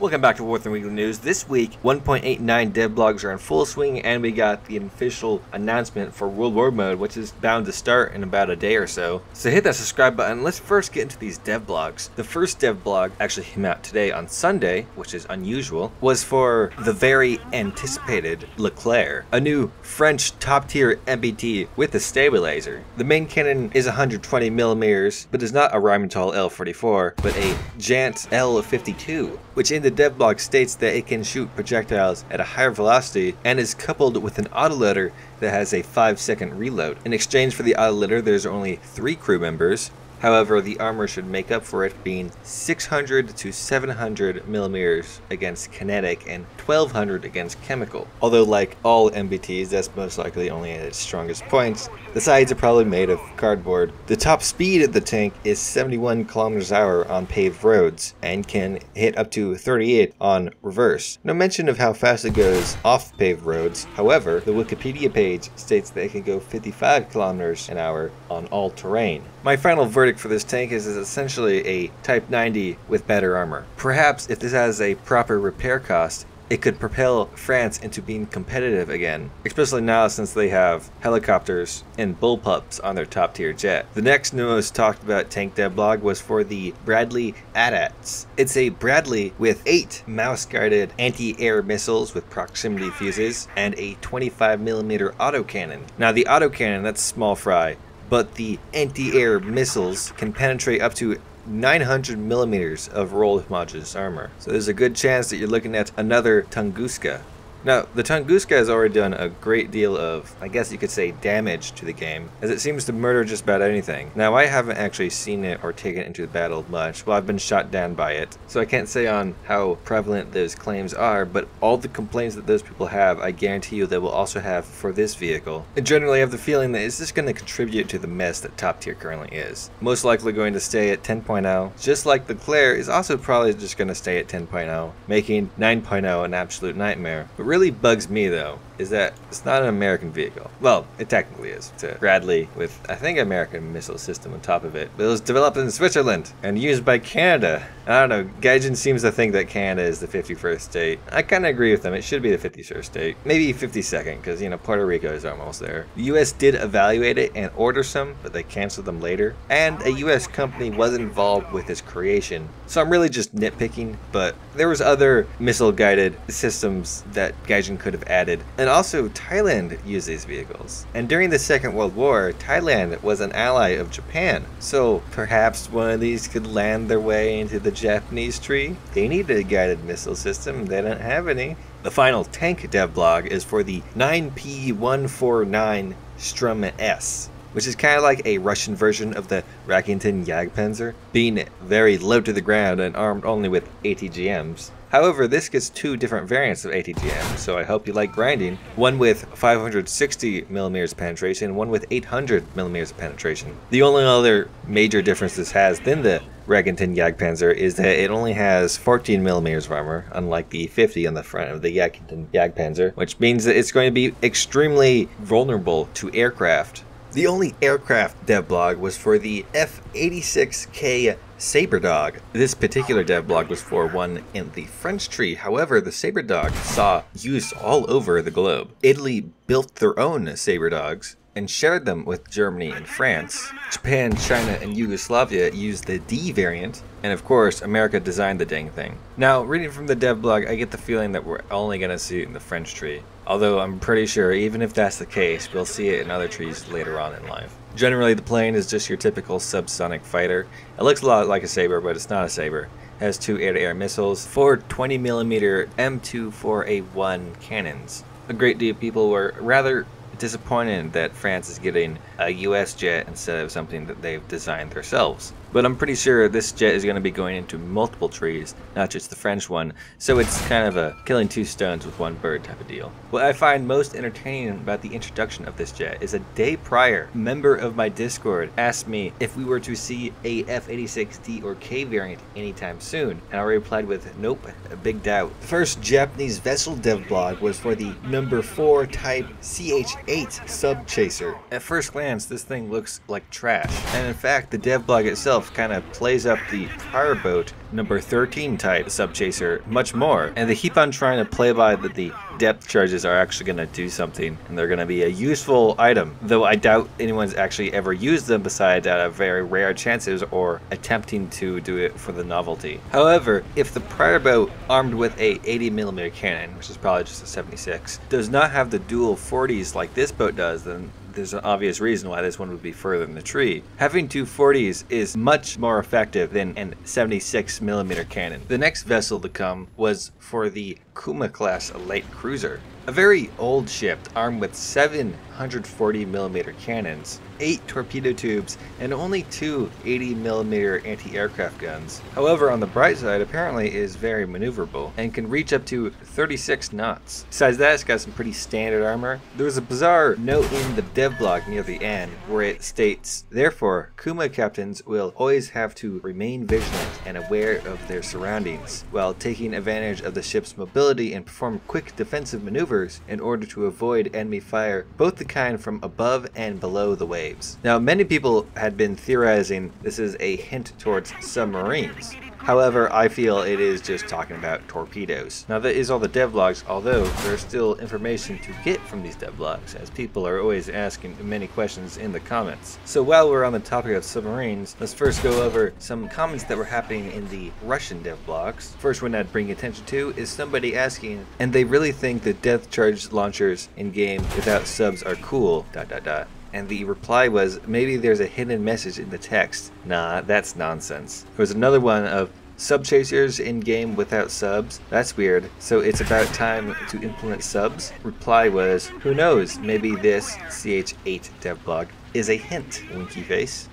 Welcome back to War Thunder Weekly News. This week, 1.89 dev blogs are in full swing, and we got the official announcement for World War Mode, which is bound to start in about a day or so. So hit that subscribe button. Let's first get into these dev blogs. The first dev blog actually came out today on Sunday, which is unusual, was for the very anticipated Leclerc, a new French top-tier MBT with a stabilizer. The main cannon is 120 millimeters, but is not a Rheinmetall L44, but a GIAT L52, which in the dev blog states that it can shoot projectiles at a higher velocity and is coupled with an autoloader that has a 5 second reload. In exchange for the autoloader, there's only 3 crew members, However, the armor should make up for it being 600 to 700 millimeters against kinetic and 1200 against chemical. Although like all MBTs, that's most likely only at its strongest points. The sides are probably made of cardboard. The top speed of the tank is 71 kilometers hour on paved roads and can hit up to 38 on reverse. No mention of how fast it goes off paved roads. However, the Wikipedia page states that it can go 55 kilometers an hour on all terrain. My final verdict for this tank is, is essentially a Type 90 with better armor. Perhaps if this has a proper repair cost, it could propel France into being competitive again, especially now since they have helicopters and bullpups on their top tier jet. The next newest talked about tank dev blog was for the Bradley ADATS. It's a Bradley with eight mouse guided anti-air missiles with proximity fuses and a 25mm autocannon. Now the autocannon, that's small fry, but the anti-air missiles can penetrate up to 900 millimeters of rolled homogeneous armor. So there's a good chance that you're looking at another Tunguska. Now, the Tunguska has already done a great deal of, I guess you could say, damage to the game, as it seems to murder just about anything. Now, I haven't actually seen it or taken it into the battle much, well, I've been shot down by it, so I can't say on how prevalent those claims are, but all the complaints that those people have, I guarantee you they will also have for this vehicle. And generally, I have the feeling that it's just going to contribute to the mess that top tier currently is. Most likely going to stay at 10.0, just like the Claire is also probably just going to stay at 10.0, making 9.0 an absolute nightmare. But really bugs me though is that it's not an American vehicle. Well, it technically is. It's a Bradley with, I think, American missile system on top of it. But it was developed in Switzerland and used by Canada. I don't know, Gaijin seems to think that Canada is the 51st state. I kind of agree with them. It should be the 51st state. Maybe 52nd, because, you know, Puerto Rico is almost there. The U.S. did evaluate it and order some, but they canceled them later. And a U.S. company was involved with its creation. So I'm really just nitpicking, but there was other missile-guided systems that Gaijin could have added. And also Thailand used these vehicles. And during the Second World War, Thailand was an ally of Japan. So perhaps one of these could land their way into the Japanese tree? They needed a guided missile system, they don't have any. The final tank dev blog is for the 9P149 Strum S which is kind of like a Russian version of the Raketenjagdpanzer, being very low to the ground and armed only with ATGMs. However, this gets two different variants of ATGM, so I hope you like grinding. One with 560mm penetration, one with 800mm penetration. The only other major difference this has than the Raketenjagdpanzer is that it only has 14mm of armor, unlike the 50 on the front of the Jagdpanzer, which means that it's going to be extremely vulnerable to aircraft. The only aircraft dev blog was for the F-86K Sabre Dog. This particular dev blog was for one in the French tree. However, the Sabre Dog saw use all over the globe. Italy built their own Sabre Dogs and shared them with Germany and France. Japan, China, and Yugoslavia used the D variant, and of course, America designed the dang thing. Now, reading from the dev blog, I get the feeling that we're only going to see it in the French tree. Although I'm pretty sure even if that's the case, we'll see it in other trees later on in life. Generally, the plane is just your typical subsonic fighter. It looks a lot like a Sabre, but it's not a Sabre. Has two air-to-air -air missiles, four 20mm M24A1 cannons. A great deal of people were rather disappointed that France is getting a US jet instead of something that they've designed themselves. But I'm pretty sure this jet is going to be going into multiple trees, not just the French one, so it's kind of a killing two stones with one bird type of deal. What I find most entertaining about the introduction of this jet is a day prior, a member of my Discord asked me if we were to see a F-86D or K variant anytime soon, and I replied with, nope, a big doubt. The first Japanese vessel dev blog was for the number 4 type CH-8 sub chaser. At first glance, this thing looks like trash, and in fact, the dev blog itself kind of plays up the prior boat number 13 type sub chaser much more. And they keep on trying to play by that the depth charges are actually going to do something and they're going to be a useful item though i doubt anyone's actually ever used them besides at a very rare chances or attempting to do it for the novelty. However if the prior boat armed with a 80mm cannon which is probably just a 76 does not have the dual 40s like this boat does then there's an obvious reason why this one would be further in the tree. Having two 40s is much more effective than an 76 millimeter cannon. The next vessel to come was for the Kuma class light cruiser, a very old ship armed with seven 140mm cannons, 8 torpedo tubes, and only two 80mm anti-aircraft guns. However, on the bright side, apparently is very maneuverable and can reach up to 36 knots. Besides that, it's got some pretty standard armor. There was a bizarre note in the dev blog near the end where it states, Therefore, Kuma captains will always have to remain vigilant and aware of their surroundings, while taking advantage of the ship's mobility and perform quick defensive maneuvers in order to avoid enemy fire, both the kind from above and below the waves. Now, many people had been theorizing this is a hint towards submarines. However, I feel it is just talking about torpedoes. Now that is all the devlogs, although there's still information to get from these devlogs, as people are always asking many questions in the comments. So while we're on the topic of submarines, let's first go over some comments that were happening in the Russian devlogs. First one I'd bring attention to is somebody asking, and they really think the depth charge launchers in-game without subs are cool, dot dot dot. And the reply was, maybe there's a hidden message in the text. Nah, that's nonsense. There was another one of sub chasers in game without subs. That's weird. So it's about time to implement subs? Reply was, who knows, maybe this CH8 devlog is a hint, winky face.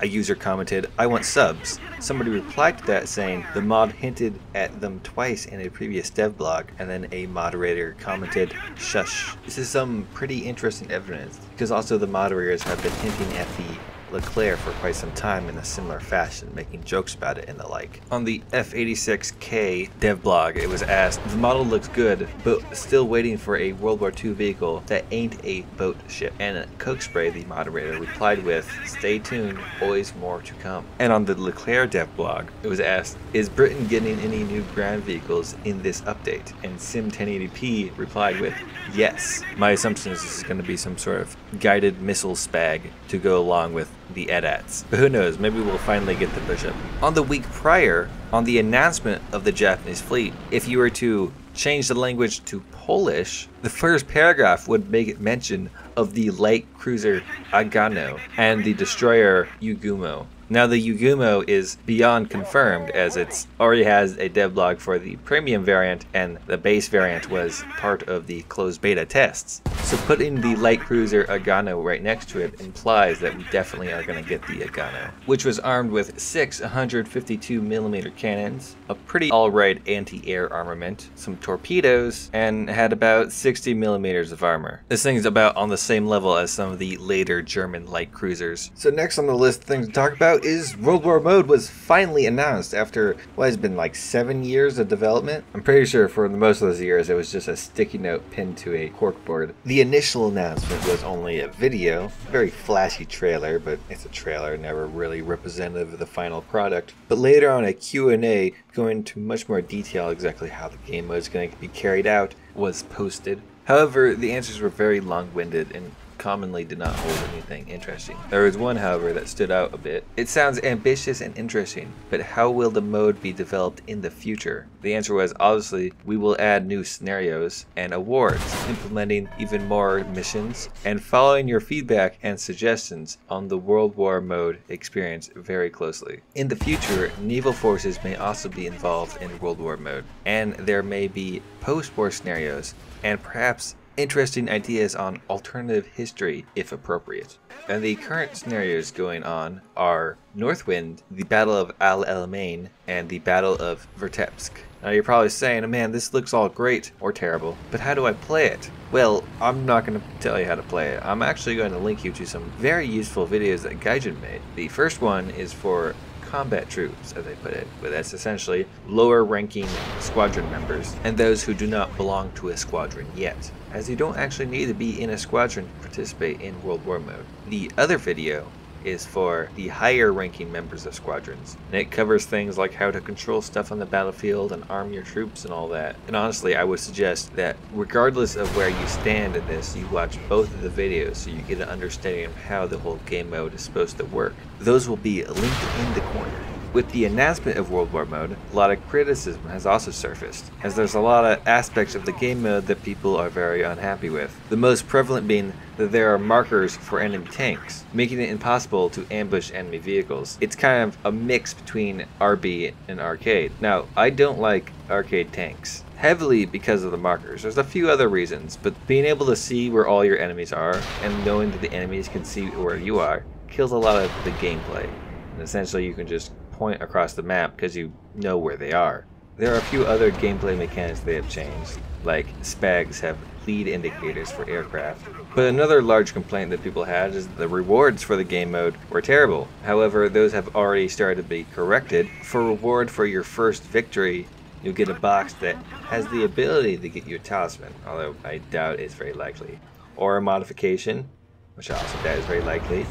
A user commented, I want subs. Somebody replied to that saying the mod hinted at them twice in a previous dev blog, and then a moderator commented, shush. This is some pretty interesting evidence, because also the moderators have been hinting at the Leclerc for quite some time in a similar fashion, making jokes about it and the like. On the F86K dev blog, it was asked, the model looks good, but still waiting for a World War II vehicle that ain't a boat ship. And Cokespray, the moderator, replied with, stay tuned, always more to come. And on the Leclerc dev blog, it was asked, is Britain getting any new ground vehicles in this update? And Sim1080p replied with, yes. My assumption is this is going to be some sort of guided missile spag to go along with the ADATS. But who knows, maybe we'll finally get the bishop. On the week prior, on the announcement of the Japanese fleet, if you were to change the language to Polish, the first paragraph would make mention of the light cruiser Agano and the destroyer Yugumo. Now the Yugumo is beyond confirmed as it already has a devlog for the premium variant and the base variant was part of the closed beta tests. So putting the light cruiser Agano right next to it implies that we definitely are going to get the Agano, which was armed with six 152mm cannons, a pretty alright anti-air armament, some torpedoes, and had about 60mm of armor. This thing's about on the same level as some of the later German light cruisers. So next on the list things to talk about is World War Mode was finally announced after what has been like seven years of development. I'm pretty sure for the most of those years it was just a sticky note pinned to a corkboard. The initial announcement was only a video, very flashy trailer, but it's a trailer, never really representative of the final product. But later on a Q&A going into much more detail exactly how the game was going to be carried out was posted. However, the answers were very long-winded and commonly did not hold anything interesting. There was one, however, that stood out a bit. It sounds ambitious and interesting, but how will the mode be developed in the future? The answer was obviously we will add new scenarios and awards, implementing even more missions, and following your feedback and suggestions on the World War mode experience very closely. In the future, naval forces may also be involved in World War mode, and there may be post-war scenarios, and perhaps interesting ideas on alternative history if appropriate. And the current scenarios going on are Northwind, the Battle of Al Alamein, and the Battle of Vitebsk. Now you're probably saying, man, this looks all great or terrible, but how do I play it? Well, I'm not going to tell you how to play it. I'm actually going to link you to some very useful videos that Gaijin made. The first one is for combat troops, as they put it, but that's essentially lower ranking squadron members and those who do not belong to a squadron yet, as you don't actually need to be in a squadron to participate in World War mode. The other video is for the higher ranking members of squadrons. And it covers things like how to control stuff on the battlefield and arm your troops and all that. And honestly, I would suggest that regardless of where you stand in this, you watch both of the videos so you get an understanding of how the whole game mode is supposed to work. Those will be linked in the corner. With the announcement of World War Mode, a lot of criticism has also surfaced, as there's a lot of aspects of the game mode that people are very unhappy with. The most prevalent being that there are markers for enemy tanks, making it impossible to ambush enemy vehicles. It's kind of a mix between RB and arcade. Now, I don't like arcade tanks heavily because of the markers. There's a few other reasons, but being able to see where all your enemies are and knowing that the enemies can see where you are kills a lot of the gameplay. And essentially you can just point across the map because you know where they are. There are a few other gameplay mechanics they have changed, like SPAGs have lead indicators for aircraft. But another large complaint that people had is the rewards for the game mode were terrible. However, those have already started to be corrected. For reward for your first victory, you'll get a box that has the ability to get you a talisman, although I doubt it's very likely. Or a modification, which I also doubt is very likely.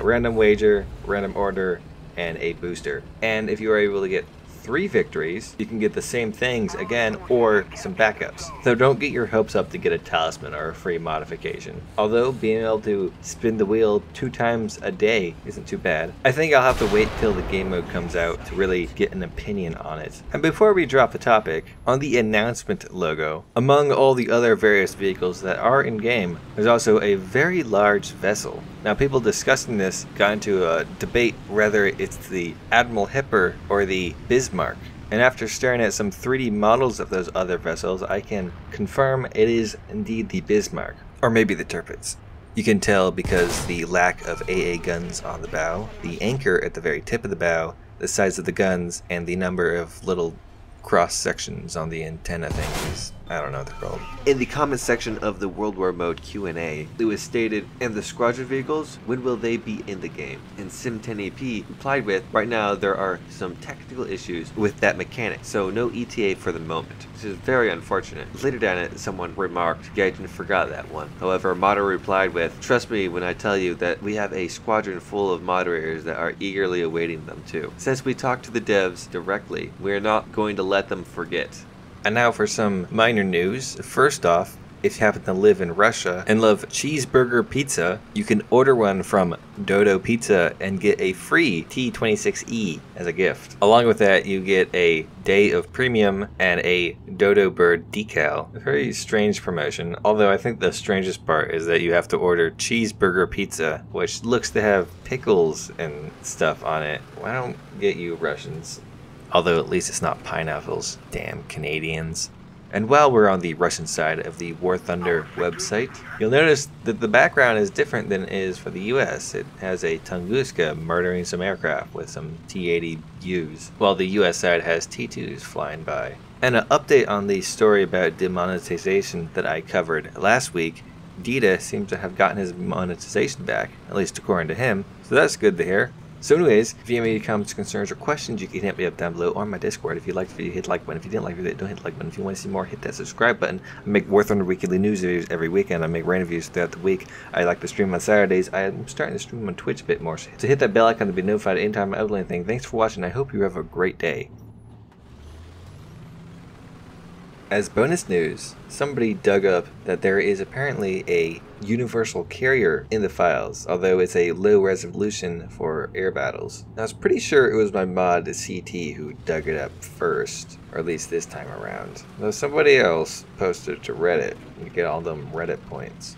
A random wager, random order, and a booster. And if you are able to get three victories, you can get the same things again or some backups. So don't get your hopes up to get a talisman or a free modification. Although being able to spin the wheel two times a day isn't too bad. I think I'll have to wait till the game mode comes out to really get an opinion on it. And before we drop the topic, on the announcement logo, among all the other various vehicles that are in game, there's also a very large vessel. Now people discussing this got into a debate whether it's the Admiral Hipper or the Bismarck. And after staring at some 3D models of those other vessels, I can confirm it is indeed the Bismarck, or maybe the Tirpitz. You can tell because the lack of AA guns on the bow, the anchor at the very tip of the bow, the size of the guns, and the number of little cross sections on the antenna things I don't know what they're called. In the comment section of the World War Mode Q&A, it was stated, and the squadron vehicles, when will they be in the game? And Sim1080p replied with, right now there are some technical issues with that mechanic, so no ETA for the moment. This is very unfortunate. Later down it, someone remarked, Gaijin forgot that one. However, Modder replied with, trust me when I tell you that we have a squadron full of moderators that are eagerly awaiting them too. Since we talked to the devs directly, we are not going to let them forget. And now for some minor news. First off, if you happen to live in Russia and love cheeseburger pizza, you can order one from Dodo Pizza and get a free T26E as a gift. Along with that, you get a day of premium and a Dodo Bird decal. A very strange promotion, although I think the strangest part is that you have to order cheeseburger pizza, which looks to have pickles and stuff on it. Why don't get you Russians? Although at least it's not pineapples. Damn Canadians. And while we're on the Russian side of the War Thunder website, you'll notice that the background is different than it is for the US. It has a Tunguska murdering some aircraft with some T-80Us, while the US side has T-2s flying by. And an update on the story about demonetization that I covered last week, Dita seems to have gotten his monetization back, at least according to him, so that's good to hear. So anyways, if you have any comments, concerns, or questions, you can hit me up down below or on my Discord. If you liked the video, hit like button. If you didn't like the video, don't hit the like button. If you want to see more, hit that subscribe button. I make War Thunder Weekly News videos every weekend. I make rain reviews throughout the week. I like to stream on Saturdays. I'm starting to stream on Twitch a bit more. So hit that bell icon to be notified anytime I upload anything. Thanks for watching. I hope you have a great day. As bonus news, somebody dug up that there is apparently a universal carrier in the files, although it's a low resolution for air battles. I was pretty sure it was my mod CT who dug it up first, or at least this time around. Though somebody else posted to Reddit to get all them Reddit points.